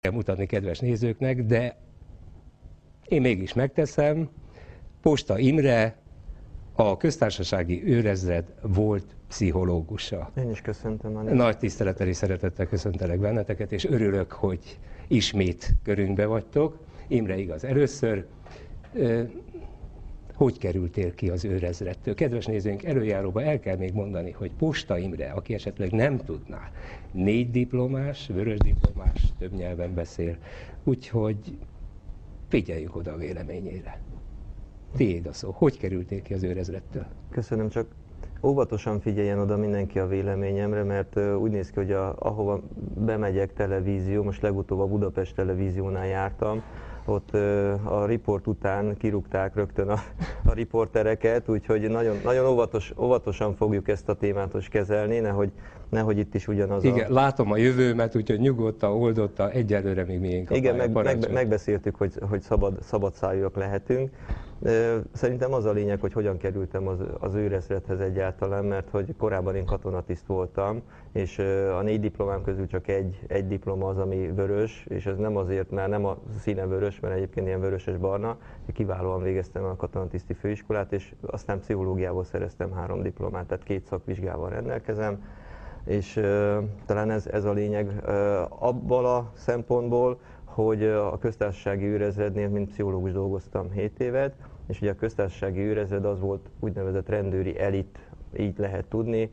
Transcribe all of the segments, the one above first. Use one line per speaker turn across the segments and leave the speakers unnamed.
kell mutatni kedves nézőknek, de én mégis megteszem. Posta Imre, a köztársasági őrezred volt pszichológusa.
Én is köszöntöm. A
Nagy tisztelettel és szeretettel köszöntelek benneteket, és örülök, hogy ismét körünkbe vagytok. Imre igaz először. Hogy kerültél ki az őrezrettől? Kedves nézőink, előjáróba el kell még mondani, hogy Posta Imre, aki esetleg nem tudná, négy diplomás, vörös diplomás, több nyelven beszél, úgyhogy figyeljünk oda a véleményére. Tiéd a szó. Hogy kerültél ki az őrezrettől?
Köszönöm, csak óvatosan figyeljen oda mindenki a véleményemre, mert úgy néz ki, hogy a, ahova bemegyek televízió, most legutóbb a Budapest televíziónál jártam, ott a riport után kirúgták rögtön a, a riportereket, úgyhogy nagyon, nagyon óvatos, óvatosan fogjuk ezt a témát most kezelni, nehogy, nehogy itt is ugyanaz
Igen, a... látom a jövőmet, úgyhogy nyugodta, oldotta, egyelőre még miénk
Igen, meg, meg, megbeszéltük, hogy, hogy szabad, szabad szájúak lehetünk. Szerintem az a lényeg, hogy hogyan kerültem az, az őrezredhez egyáltalán, mert hogy korábban én katonatiszt voltam, és a négy diplomám közül csak egy, egy diploma az, ami vörös, és ez nem azért, mert nem a színe vörös, mert egyébként ilyen vöröses-barna, kiválóan végeztem a katonatiszti főiskolát, és aztán pszichológiából szereztem három diplomát, tehát két szakvizsgával rendelkezem, és uh, talán ez, ez a lényeg. Uh, abból a szempontból, hogy a köztársasági őrezrednél, mint pszichológus dolgoztam 7 évet, és ugye a köztársasági őrezred az volt úgynevezett rendőri elit, így lehet tudni,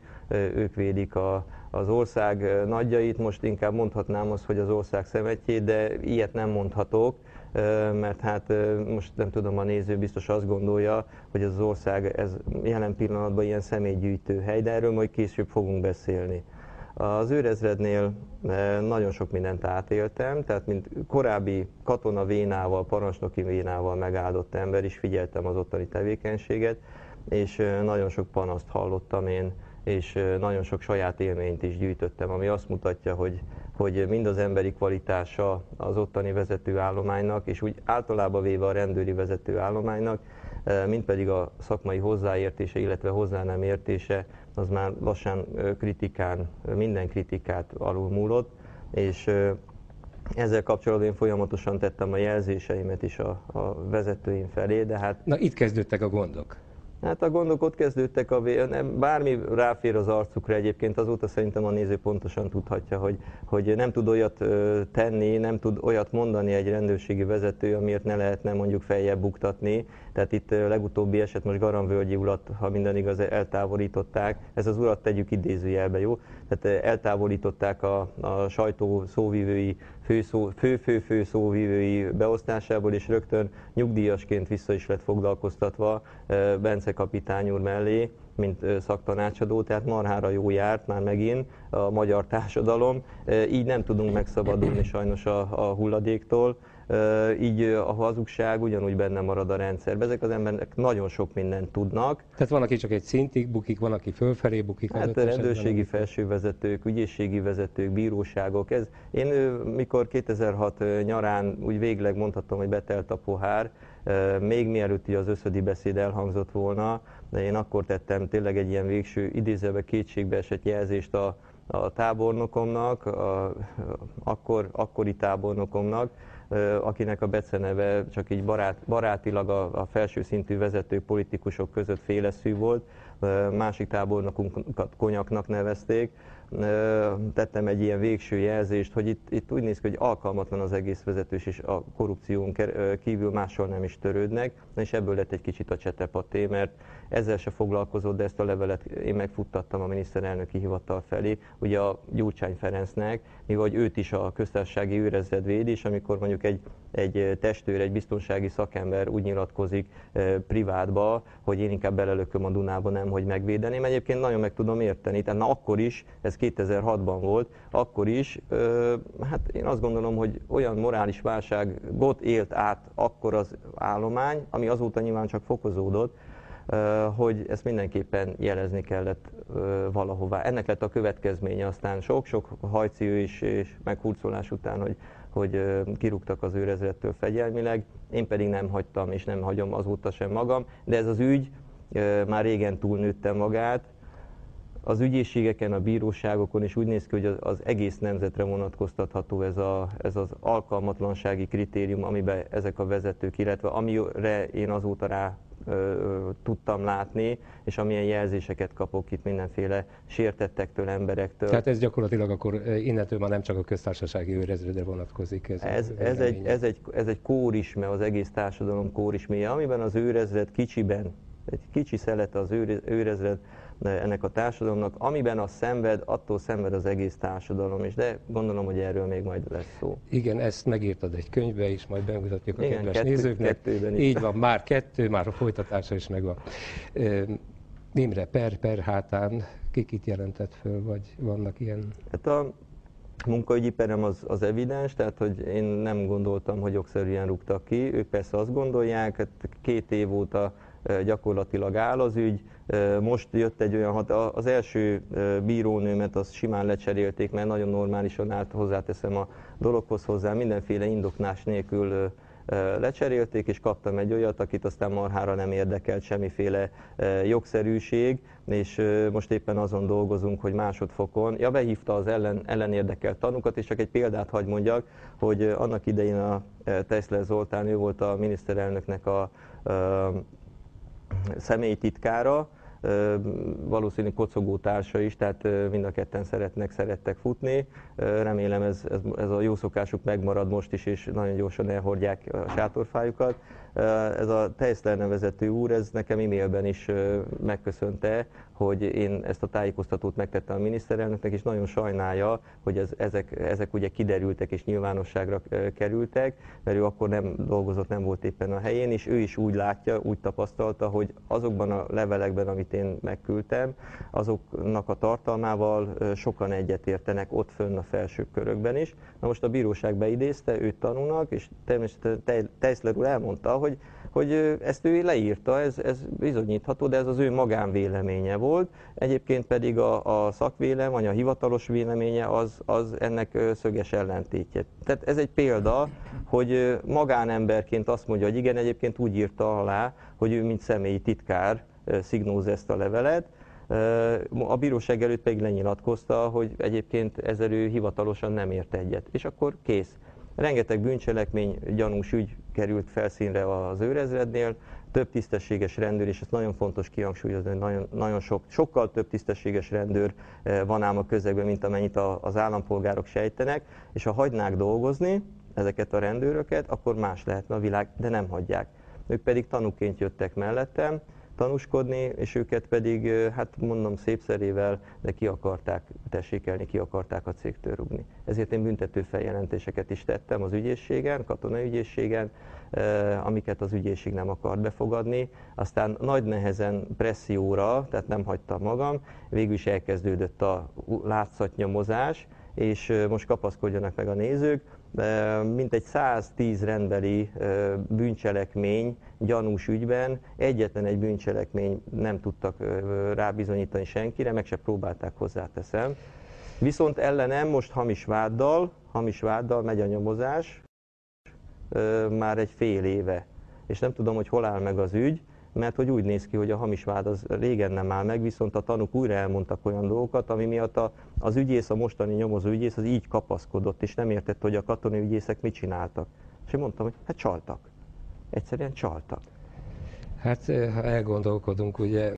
ők védik a, az ország nagyjait, most inkább mondhatnám azt, hogy az ország szemetjét, de ilyet nem mondhatok, mert hát most nem tudom, a néző biztos azt gondolja, hogy az ország ez jelen pillanatban ilyen személygyűjtő hely, de erről majd később fogunk beszélni. Az őrezrednél nagyon sok mindent átéltem, tehát mint korábbi katona vénával, parancsnoki vénával megáldott ember is figyeltem az ottani tevékenységet, és nagyon sok panaszt hallottam én, és nagyon sok saját élményt is gyűjtöttem, ami azt mutatja, hogy, hogy mind az emberi kvalitása az ottani vezetőállománynak, és úgy általában véve a rendőri vezetőállománynak, mint pedig a szakmai hozzáértése, illetve hozzá nem értése, az már lassan kritikán, minden kritikát alulmúlott, és ezzel kapcsolatban én folyamatosan tettem a jelzéseimet is a, a vezetőim felé, de hát...
Na itt kezdődtek a gondok.
Hát a gondok ott kezdődtek, a vé... nem, bármi ráfér az arcukra egyébként, azóta szerintem a néző pontosan tudhatja, hogy, hogy nem tud olyat tenni, nem tud olyat mondani egy rendőrségi vezető, amiért ne lehetne mondjuk feljebb buktatni. Tehát itt legutóbbi eset most Garamvölgyi urat, ha minden igaz, eltávolították. Ez az urat tegyük idézőjelbe, jó? Tehát eltávolították a, a sajtó szóvívői fő-fő-fő szóvívői beosztásából, és rögtön nyugdíjasként vissza is lett foglalkoztatva Bence kapitány úr mellé, mint szaktanácsadó, tehát marhára jó járt már megint a magyar társadalom. Így nem tudunk megszabadulni sajnos a, a hulladéktól így a hazugság ugyanúgy benne marad a rendszerben. Ezek az emberek nagyon sok mindent tudnak.
Tehát van, aki csak egy szintig bukik, van, aki fölfelé bukik.
Hát rendőrségi felsővezetők, ügyészségi vezetők, bíróságok. Ez, én mikor 2006 nyarán úgy végleg mondhatom, hogy betelt a pohár, még mielőtt az összödi beszéd elhangzott volna, de én akkor tettem tényleg egy ilyen végső idézőbe kétségbe esett jelzést a, a tábornokomnak, a, akkor, akkori tábornokomnak, akinek a beceneve csak így barát, barátilag a, a felső szintű vezető politikusok között féleszű volt, másik tábornokunkat konyaknak nevezték, tettem egy ilyen végső jelzést, hogy itt, itt úgy néz ki, hogy alkalmatlan az egész vezetős, és a korrupción kívül máshol nem is törődnek, és ebből lett egy kicsit a csetepaté, mert ezzel se foglalkozott, de ezt a levelet én megfuttattam a miniszterelnöki hivatal felé, ugye a Gyurcsány Ferencnek, mi vagy őt is a köztársasági őrezred véd, és amikor mondjuk egy, egy testőr, egy biztonsági szakember úgy nyilatkozik privátba, hogy én inkább belelököm a Dunába, nem, hogy megvédeném. Egyébként nagyon meg tudom érteni, tehát na akkor is, ez 2006-ban volt, akkor is, e, hát én azt gondolom, hogy olyan morális válságot élt át akkor az állomány, ami azóta nyilván csak fokozódott, hogy ezt mindenképpen jelezni kellett valahová. Ennek lett a következménye aztán sok-sok hajció is és meghurcolás után, hogy, hogy kirúgtak az őrezrettől fegyelmileg, én pedig nem hagytam és nem hagyom azóta sem magam, de ez az ügy már régen túlnőtte magát, az ügyészségeken, a bíróságokon, és úgy néz ki, hogy az egész nemzetre vonatkoztatható ez, a, ez az alkalmatlansági kritérium, amiben ezek a vezetők, illetve amire én azóta rá tudtam látni, és amilyen jelzéseket kapok itt mindenféle sértettektől, emberektől.
Tehát ez gyakorlatilag akkor innentől már nem csak a köztársasági őrezredre vonatkozik.
Ez, ez, ez, egy, ez, egy, ez egy kórisme, az egész társadalom kórisméje, amiben az őrezred kicsiben, egy kicsi szelete az őrezred, ennek a társadalomnak, amiben az szenved, attól szenved az egész társadalom is, de gondolom, hogy erről még majd lesz szó.
Igen, ezt megírtad egy könyvbe is, majd bemutatjuk a Igen, kedves kettő, nézőknek. Így van, már kettő, már a folytatása is megvan. Imre, per, per hátán kikit jelentett föl, vagy vannak ilyen?
Hát a munkaügyi perem az, az evidens, tehát hogy én nem gondoltam, hogy jogszerűen rúgtak ki. Ők persze azt gondolják, hát két év óta gyakorlatilag áll az ügy. Most jött egy olyan, az első bírónőmet az simán lecserélték, mert nagyon normálisan állt, hozzáteszem a dologhoz hozzá, mindenféle indoknás nélkül lecserélték, és kaptam egy olyat, akit aztán marhára nem érdekelt semmiféle jogszerűség, és most éppen azon dolgozunk, hogy másodfokon, ja behívta az ellen, ellenérdekelt tanukat, és csak egy példát hagy mondjak, hogy annak idején a Tesla Zoltán, ő volt a miniszterelnöknek a, a személyi titkára, valószínű kocogó társa is, tehát mind a ketten szeretnek, szerettek futni. Remélem ez, ez, ez a jó szokásuk megmarad most is, és nagyon gyorsan elhordják a sátorfájukat. Ez a Tesla nevezető úr, ez nekem e-mailben is megköszönte, hogy én ezt a tájékoztatót megtettem a miniszterelnöknek, és nagyon sajnálja, hogy ez, ezek, ezek ugye kiderültek és nyilvánosságra kerültek, mert ő akkor nem dolgozott, nem volt éppen a helyén, és ő is úgy látja, úgy tapasztalta, hogy azokban a levelekben, amit én megküldtem, azoknak a tartalmával sokan egyetértenek ott fönn a felső körökben is. Na most a bíróság beidézte őt tanulnak, és természetesen Teisler úr elmondta, hogy hogy ezt ő leírta, ez, ez bizonyítható, de ez az ő magánvéleménye volt. Egyébként pedig a, a szakvélemény, a hivatalos véleménye az, az ennek szöges ellentétje. Tehát ez egy példa, hogy magánemberként azt mondja, hogy igen, egyébként úgy írta alá, hogy ő mint személyi titkár szignóz ezt a levelet, a bíróság előtt pedig lenyilatkozta, hogy egyébként ezzel ő hivatalosan nem ért egyet. És akkor kész. Rengeteg bűncselekmény, gyanús ügy került felszínre az őrezrednél, több tisztességes rendőr, és ez nagyon fontos kihangsúlyozni, hogy nagyon, nagyon sok, sokkal több tisztességes rendőr eh, van ám a közegben, mint amennyit az állampolgárok sejtenek, és ha hagynák dolgozni ezeket a rendőröket, akkor más lehetne a világ, de nem hagyják. Ők pedig tanúként jöttek mellettem, tanúskodni, és őket pedig, hát mondom szépszerével, de ki akarták tessékelni, ki akarták a cégtől rúgni. Ezért én büntető feljelentéseket is tettem az ügyészségen, katonai ügyészségen, amiket az ügyészség nem akart befogadni. Aztán nagy nehezen presszióra, tehát nem hagytam magam, végül is elkezdődött a látszatnyomozás, és most kapaszkodjanak meg a nézők, mintegy 110 rendbeli bűncselekmény gyanús ügyben, egyetlen egy bűncselekmény nem tudtak rábizonyítani senkire, meg se próbálták hozzáteszem. Viszont ellenem most hamis váddal, hamis váddal megy a nyomozás, már egy fél éve. És nem tudom, hogy hol áll meg az ügy, mert hogy úgy néz ki, hogy a hamis vád az régen nem áll meg, viszont a tanúk újra elmondtak olyan dolgokat, ami miatt a, az ügyész, a mostani nyomozó ügyész az így kapaszkodott, és nem értett, hogy a katonai ügyészek mit csináltak. És én mondtam, hogy hát csaltak. Egyszerűen csaltak.
Hát ha elgondolkodunk, ugye